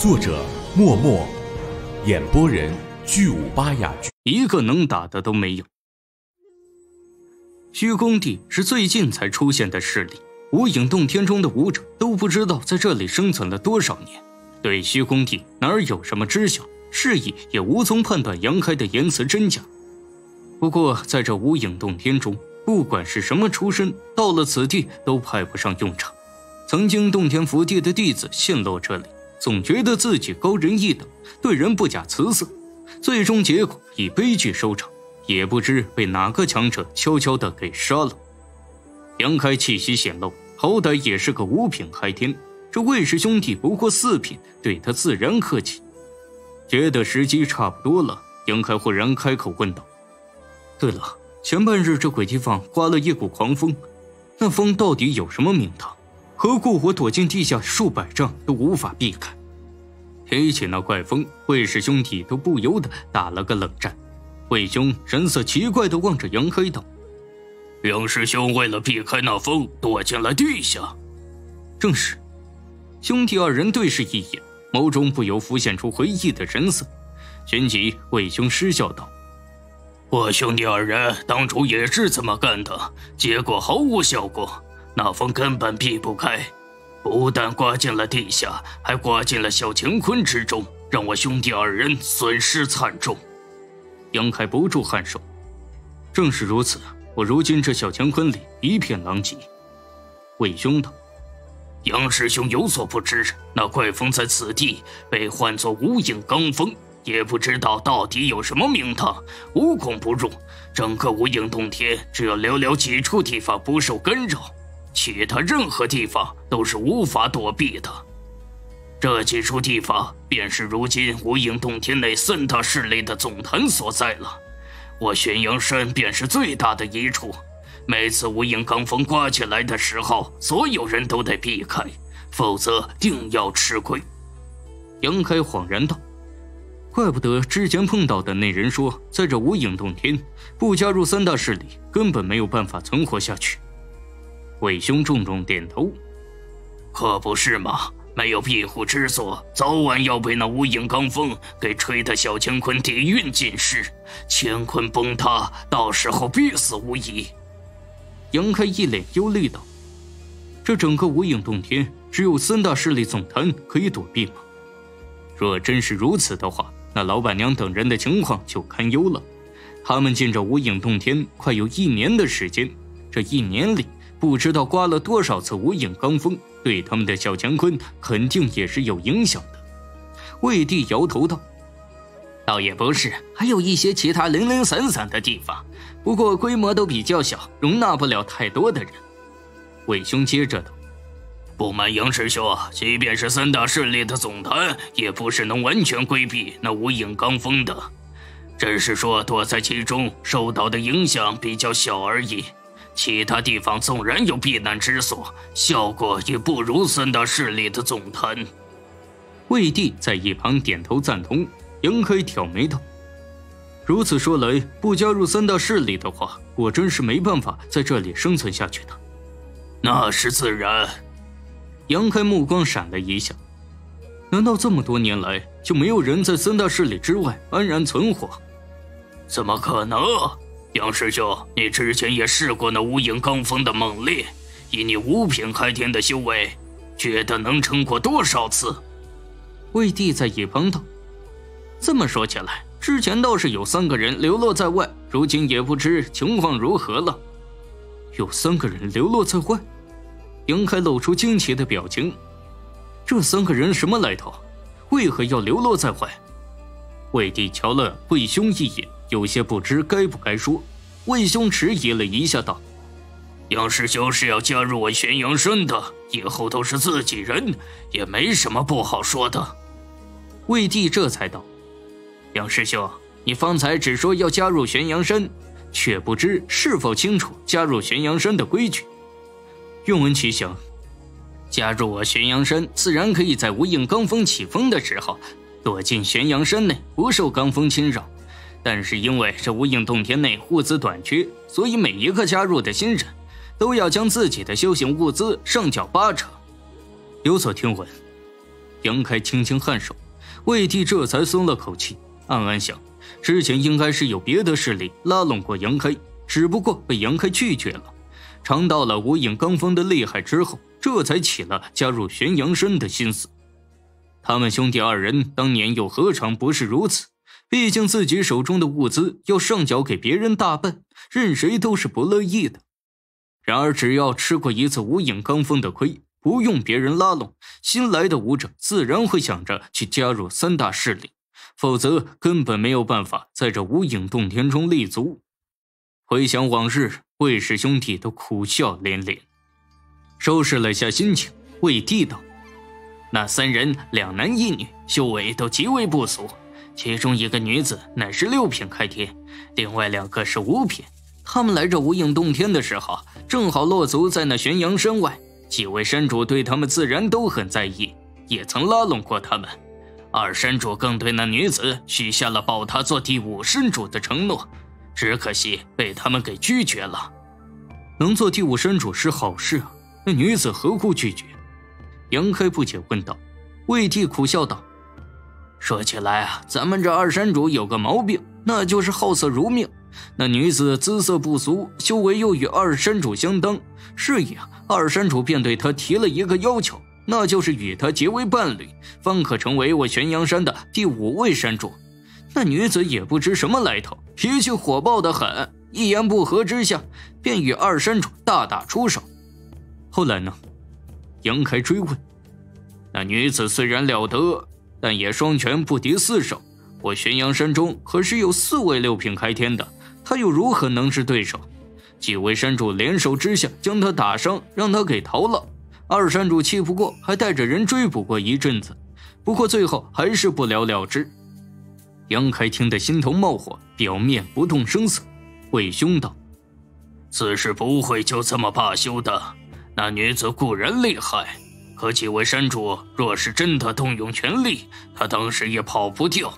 作者默默，演播人巨五八雅居，一个能打的都没有。虚空地是最近才出现的势力，无影洞天中的武者都不知道在这里生存了多少年，对虚空地哪儿有什么知晓，是以也无从判断杨开的言辞真假。不过在这无影洞天中，不管是什么出身，到了此地都派不上用场。曾经洞天福地的弟子陷落这里，总觉得自己高人一等，对人不假辞色，最终结果以悲剧收场。也不知被哪个强者悄悄的给杀了。杨开气息显露，好歹也是个五品开天，这魏氏兄弟不过四品，对他自然客气。觉得时机差不多了，杨开忽然开口问道：“对了，前半日这鬼地方刮了一股狂风，那风到底有什么名堂？何故我躲进地下数百丈都无法避开？”提起那怪风，魏氏兄弟都不由得打了个冷战。魏兄神色奇怪地望着杨开道：“杨师兄为了避开那风，躲进了地下。”正是。兄弟二人对视一眼，眸中不由浮现出回忆的神色。旋即，魏兄失笑道：“我兄弟二人当初也是这么干的，结果毫无效果。那风根本避不开，不但刮进了地下，还刮进了小乾坤之中，让我兄弟二人损失惨重。”杨开不住颔首，正是如此，我如今这小乾坤里一片狼藉。魏兄道：“杨师兄有所不知，那怪风在此地被唤作无影罡风，也不知道到底有什么名堂，无孔不入。整个无影洞天，只有寥寥几处地方不受干扰，其他任何地方都是无法躲避的。”这几处地方便是如今无影洞天内三大势力的总坛所在了。我玄阳山便是最大的一处。每次无影罡风刮起来的时候，所有人都得避开，否则定要吃亏。杨开恍然道：“怪不得之前碰到的那人说，在这无影洞天，不加入三大势力，根本没有办法存活下去。”魏兄重重点头：“可不是吗？”没有庇护之所，早晚要被那无影罡风给吹得小乾坤底蕴尽失，乾坤崩塌，到时候必死无疑。杨开一脸忧虑道：“这整个无影洞天，只有三大势力总坛可以躲避吗？若真是如此的话，那老板娘等人的情况就堪忧了。他们进这无影洞天快有一年的时间，这一年里不知道刮了多少次无影罡风。”对他们的小乾坤肯定也是有影响的。魏帝摇头道：“倒也不是，还有一些其他零零散散的地方，不过规模都比较小，容纳不了太多的人。”魏兄接着道：“不瞒杨师兄，即便是三大势力的总坛，也不是能完全规避那无影罡风的，只是说躲在其中受到的影响比较小而已。”其他地方纵然有避难之所，效果也不如三大势力的总坛。魏帝在一旁点头赞同。杨开挑眉道：“如此说来，不加入三大势力的话，果真是没办法在这里生存下去的。”那是自然。杨开目光闪了一下，难道这么多年来就没有人在三大势力之外安然存活？怎么可能？杨师兄，你之前也试过那无影罡风的猛烈，以你五品开天的修为，觉得能撑过多少次？魏帝在一旁道：“这么说起来，之前倒是有三个人流落在外，如今也不知情况如何了。有三个人流落在外？”杨开露出惊奇的表情：“这三个人什么来头？为何要流落在外？”魏帝瞧了魏兄一眼。有些不知该不该说，魏兄迟疑了一下，道：“杨师兄是要加入我玄阳山的，以后都是自己人，也没什么不好说的。”魏帝这才道：“杨师兄，你方才只说要加入玄阳山，却不知是否清楚加入玄阳山的规矩。”愿闻其详。加入我玄阳山，自然可以在无影罡风起风的时候，躲进玄阳山内，不受罡风侵扰。但是因为这无影洞天内物资短缺，所以每一个加入的新人，都要将自己的修行物资上缴八成。有所听闻。杨开轻轻颔首，魏帝这才松了口气，暗暗想：之前应该是有别的势力拉拢过杨开，只不过被杨开拒绝了。尝到了无影罡风的厉害之后，这才起了加入玄阳山的心思。他们兄弟二人当年又何尝不是如此？毕竟自己手中的物资要上缴给别人大半，任谁都是不乐意的。然而，只要吃过一次无影罡风的亏，不用别人拉拢，新来的武者自然会想着去加入三大势力，否则根本没有办法在这无影洞天中立足。回想往日，魏氏兄弟都苦笑连连。收拾了下心情，魏帝道：“那三人两男一女，修为都极为不俗，其中一个女子乃是六品开天，另外两个是五品。他们来这无影洞天的时候，正好落足在那玄阳山外。”几位山主对他们自然都很在意，也曾拉拢过他们。二山主更对那女子许下了保他做第五山主的承诺，只可惜被他们给拒绝了。能做第五山主是好事啊，那女子何故拒绝？杨开不解问道。魏帝苦笑道：“说起来啊，咱们这二山主有个毛病，那就是好色如命。那女子姿色不俗，修为又与二山主相当，是以。”二山主便对他提了一个要求，那就是与他结为伴侣，方可成为我玄阳山的第五位山主。那女子也不知什么来头，脾气火爆的很，一言不合之下便与二山主大打出手。后来呢？杨开追问。那女子虽然了得，但也双拳不敌四手。我玄阳山中可是有四位六品开天的，他又如何能是对手？几位山主联手之下，将他打伤，让他给逃了。二山主气不过，还带着人追捕过一阵子，不过最后还是不了了之。杨开听得心头冒火，表面不动声色。魏兄道：“此事不会就这么罢休的。那女子固然厉害，可几位山主若是真的动用全力，他当时也跑不掉。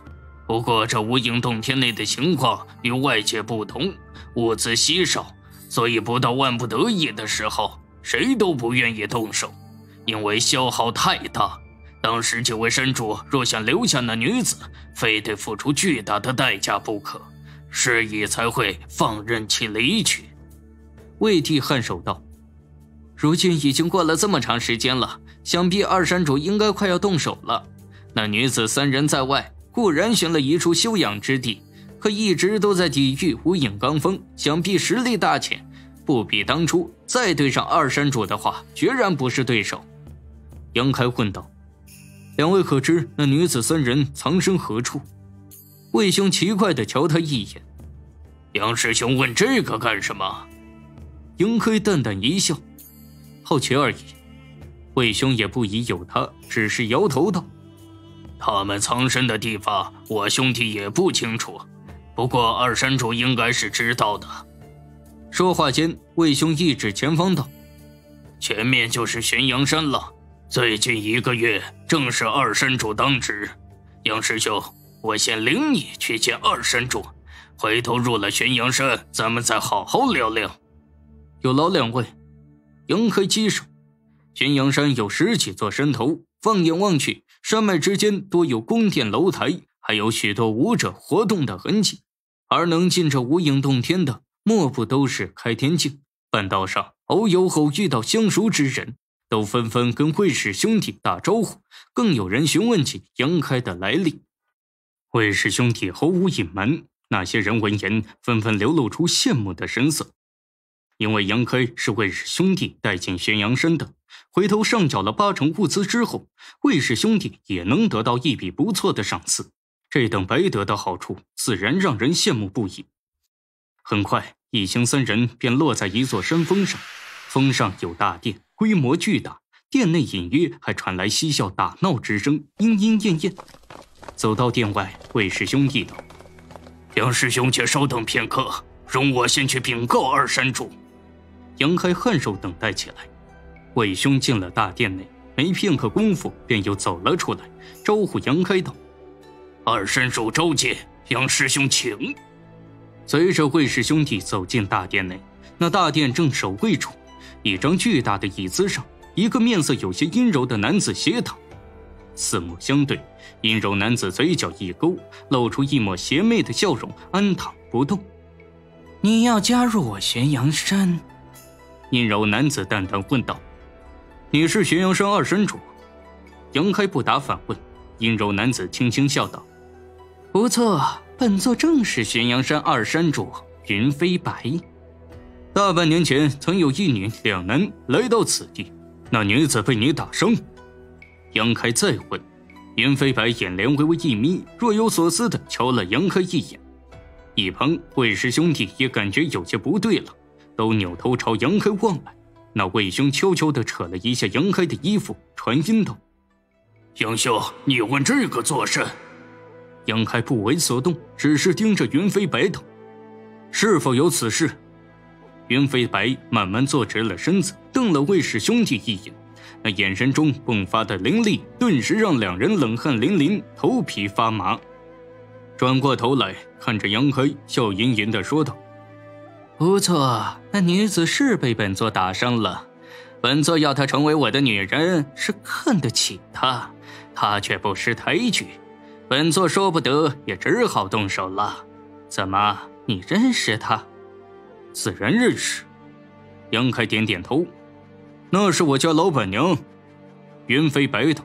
不过这无影洞天内的情况与外界不同，物资稀少。”所以，不到万不得已的时候，谁都不愿意动手，因为消耗太大。当时几位山主若想留下那女子，非得付出巨大的代价不可，是以才会放任其离去。魏帝颔首道：“如今已经过了这么长时间了，想必二山主应该快要动手了。那女子三人在外，固然寻了一处休养之地。”可一直都在抵御无影罡风，想必实力大浅，不比当初。再对上二山主的话，决然不是对手。杨开问道：“两位可知那女子三人藏身何处？”魏兄奇怪地瞧他一眼：“杨师兄问这个干什么？”杨开淡淡一笑：“好奇而已。”魏兄也不疑有他，只是摇头道：“他们藏身的地方，我兄弟也不清楚。”不过二山主应该是知道的。说话间，魏兄一指前方道：“前面就是玄阳山了。最近一个月正是二山主当值。杨师兄，我先领你去见二山主。回头入了玄阳山，咱们再好好聊聊。”有劳两位。杨开稽首。玄阳山有十几座山头，放眼望去，山脉之间多有宫殿楼台。还有许多武者活动的痕迹，而能进这无影洞天的，莫不都是开天境。半道上偶有后遇到相熟之人，都纷纷跟魏氏兄弟打招呼，更有人询问起杨开的来历。魏氏兄弟毫无隐瞒，那些人闻言纷纷流露出羡慕的神色，因为杨开是魏氏兄弟带进玄阳山的，回头上缴了八成物资之后，魏氏兄弟也能得到一笔不错的赏赐。这等白得的好处，自然让人羡慕不已。很快，一行三人便落在一座山峰上，峰上有大殿，规模巨大，殿内隐约还传来嬉笑打闹之声，莺莺燕燕。走到殿外，魏氏兄弟道：“杨师兄，且稍等片刻，容我先去禀告二山主。”杨开颔首等待起来。魏兄进了大殿内，没片刻功夫，便又走了出来，招呼杨开道。二山主召见杨师兄，请。随着魏氏兄弟走进大殿内，那大殿正守卫处，一张巨大的椅子上，一个面色有些阴柔的男子斜躺。四目相对，阴柔男子嘴角一勾，露出一抹邪魅的笑容，安躺不动。你要加入我玄阳山？阴柔男子淡淡问道。你是玄阳山二山主？杨开不答反问。阴柔男子轻轻笑道：“不错，本座正是玄阳山二山主云飞白。大半年前，曾有一女两男来到此地，那女子被你打伤。”杨开再问。云飞白眼帘微微一眯，若有所思的瞧了杨开一眼。一旁魏氏兄弟也感觉有些不对了，都扭头朝杨开望来。那魏兄悄悄地扯了一下杨开的衣服，传音道：“杨兄，你问这个作甚？”杨开不为所动，只是盯着云飞白道：“是否有此事？”云飞白慢慢坐直了身子，瞪了魏氏兄弟一眼，那眼神中迸发的凌厉，顿时让两人冷汗淋漓，头皮发麻。转过头来看着杨开，笑吟吟地说道。不错，那女子是被本座打伤了。本座要她成为我的女人，是看得起她，她却不识抬举。本座说不得，也只好动手了。怎么，你认识她？自然认识。杨开点点头，那是我家老板娘，云飞白头。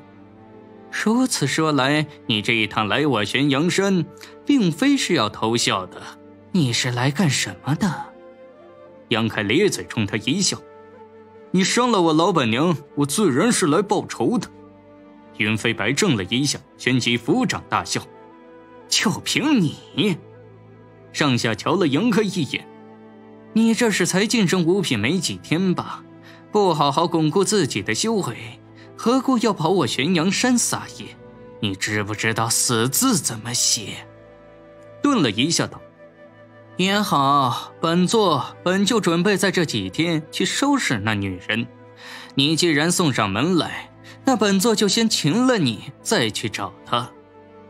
如此说来，你这一趟来我玄阳山，并非是要偷笑的，你是来干什么的？杨开咧嘴冲他一笑：“你伤了我老板娘，我自然是来报仇的。”云飞白怔了一下，旋即抚掌大笑：“就凭你？”上下瞧了杨开一眼：“你这是才晋升五品没几天吧？不好好巩固自己的修为，何故要跑我玄阳山撒野？你知不知道‘死’字怎么写？”顿了一下道。也好，本座本就准备在这几天去收拾那女人。你既然送上门来，那本座就先擒了你，再去找她。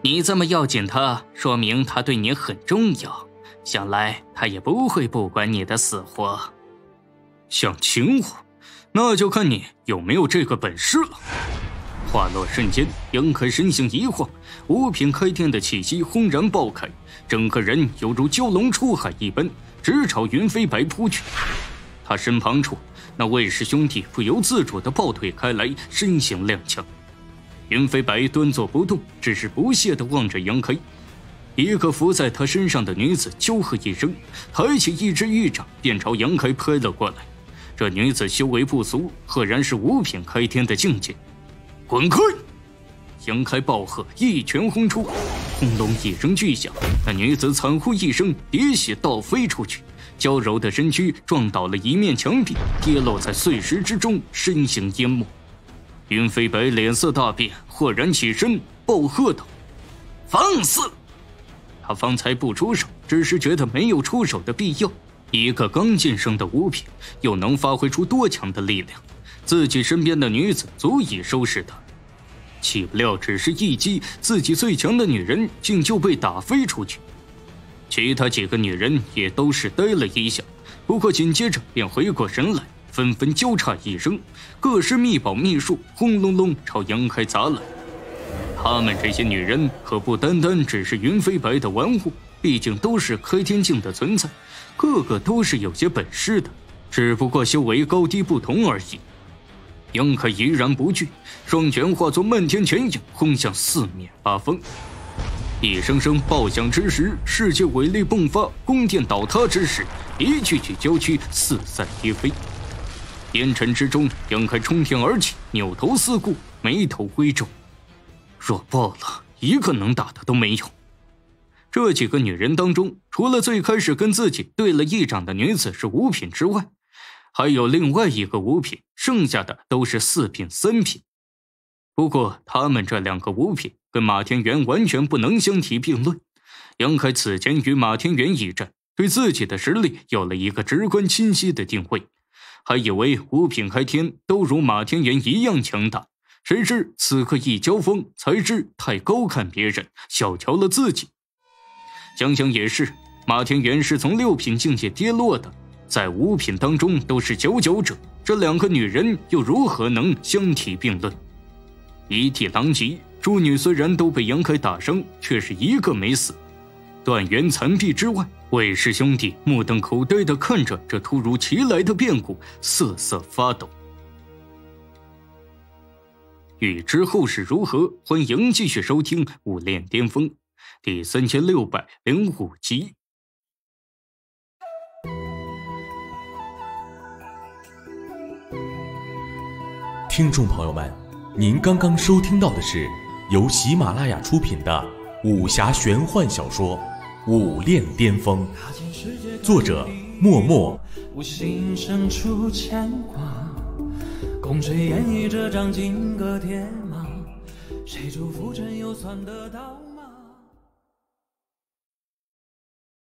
你这么要紧她，说明她对你很重要。想来她也不会不管你的死活。想擒我，那就看你有没有这个本事了。话落瞬间，杨开身形一晃，五品开天的气息轰然爆开。整个人犹如蛟龙出海一般，直朝云飞白扑去。他身旁处，那魏氏兄弟不由自主地抱腿开来，身形踉跄。云飞白端坐不动，只是不屑地望着杨开。一个伏在他身上的女子娇喝一声，抬起一只玉掌，便朝杨开拍了过来。这女子修为不俗，赫然是五品开天的境界。滚开！杨开暴喝，一拳轰出，轰隆一声巨响，那女子惨呼一声，喋血倒飞出去，娇柔的身躯撞倒了一面墙壁，跌落在碎石之中，身形淹没。云飞白脸色大变，豁然起身，暴喝道：“放肆！”他方才不出手，只是觉得没有出手的必要。一个刚晋升的五品，又能发挥出多强的力！量？自己身边的女子足以收拾他。岂不料，只是一击，自己最强的女人竟就被打飞出去。其他几个女人也都是呆了一下，不过紧接着便回过神来，纷纷交叉一声，各施秘宝秘术，轰隆隆朝杨开砸来。他们这些女人可不单单只是云飞白的玩物，毕竟都是开天境的存在，个个都是有些本事的，只不过修为高低不同而已。杨开怡然不惧，双拳化作漫天拳影，轰向四面八方。一声声爆响之时，世界伟力迸发；宫殿倒塌之时，一具具娇躯四散跌飞。烟尘之中，杨开冲天而起，扭头四顾，眉头微皱。弱爆了，一个能打的都没有。这几个女人当中，除了最开始跟自己对了一掌的女子是五品之外，还有另外一个五品，剩下的都是四品、三品。不过他们这两个五品跟马天元完全不能相提并论。杨开此前与马天元一战，对自己的实力有了一个直观清晰的定位，还以为五品开天都如马天元一样强大，谁知此刻一交锋，才知太高看别人，小瞧了自己。想想也是，马天元是从六品境界跌落的。在五品当中都是佼佼者，这两个女人又如何能相提并论？一地狼藉，诸女虽然都被杨开打伤，却是一个没死。断垣残壁之外，魏氏兄弟目瞪口呆地看着这突如其来的变故，瑟瑟发抖。欲知后事如何，欢迎继续收听《武炼巅峰》第三千六百零五集。听众朋友们，您刚刚收听到的是由喜马拉雅出品的武侠玄幻小说。武炼巅峰，作者默默。我心深处牵挂，共谁演绎这张金戈铁马？谁祝福真又算得到？